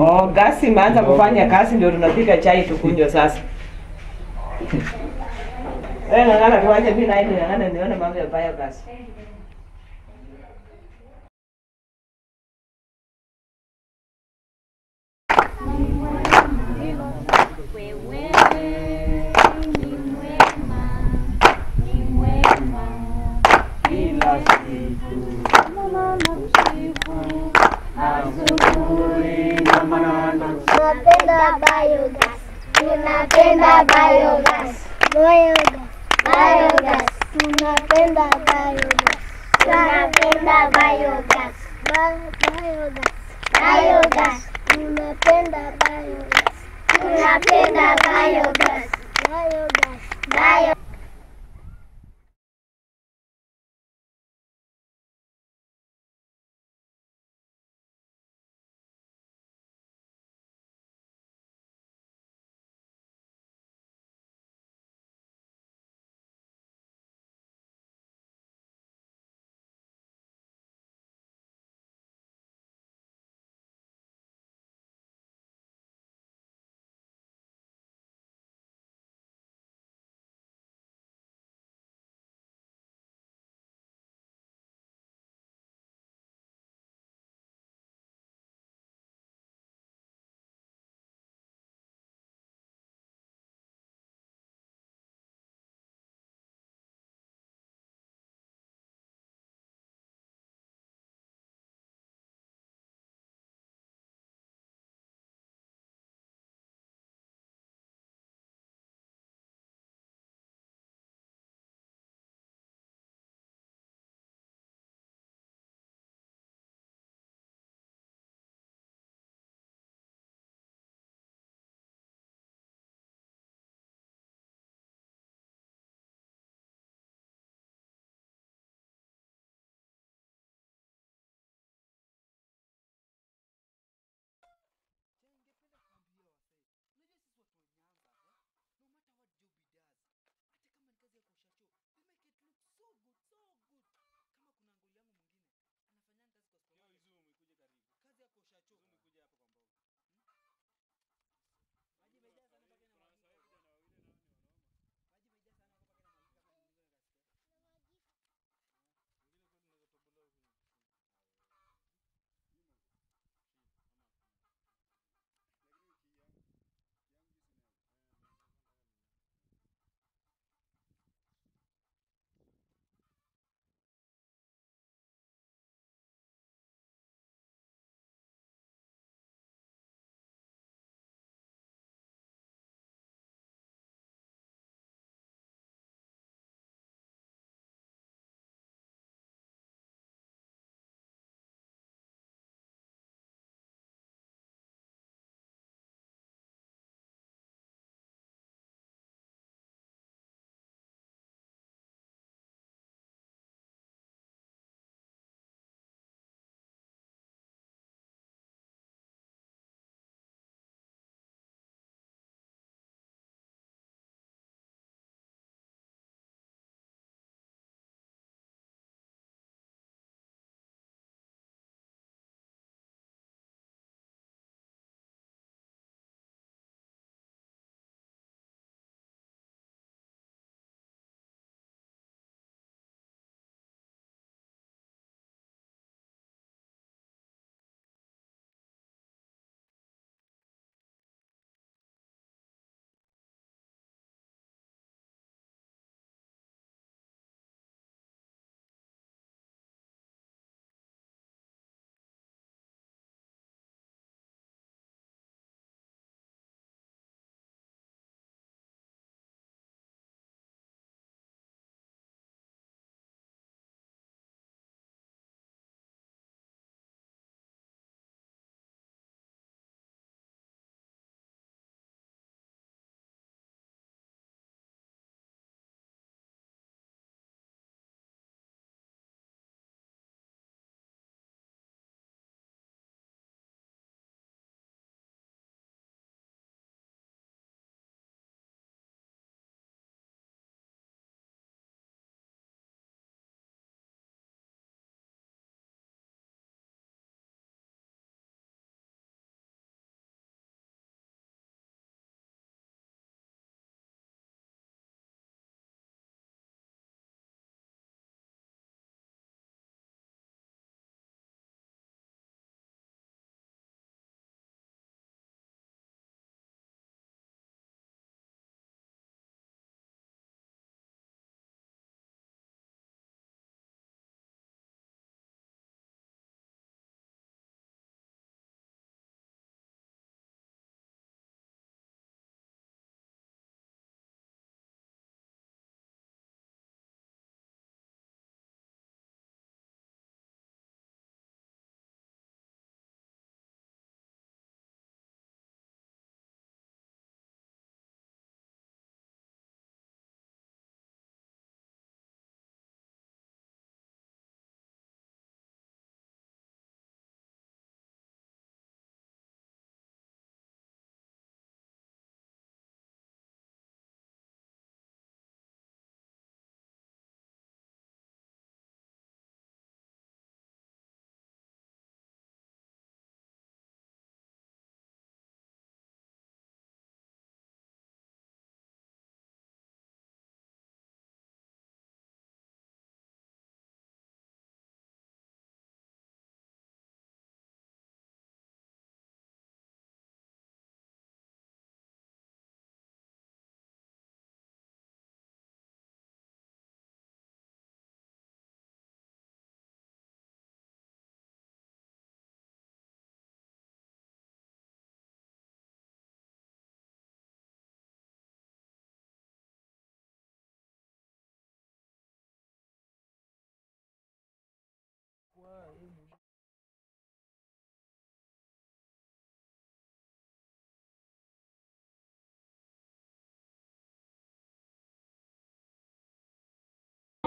Oh, gasi imeanza kufanya kazi, ndio tunapika chai tukunywe sasa. Eh, ng'ang'ana tuache mimi naende ng'ang'ana nione mambo ya biogas. Nakusifu, asubuhi na manana Tunapenda biogas. Tunapenda biogas. Biogas. Biogas. Tunapenda biogas. Tunapenda biogas. Biogas. Biogas. Tunapenda biogas. Tunapenda biogas. Biogas. Biogas.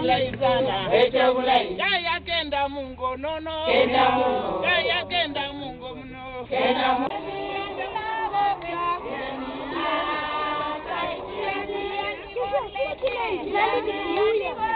Echebulai. Gaya kenda mungo nono. Kenda mungo. Gaya kenda mungo muno. Kenda mungo. So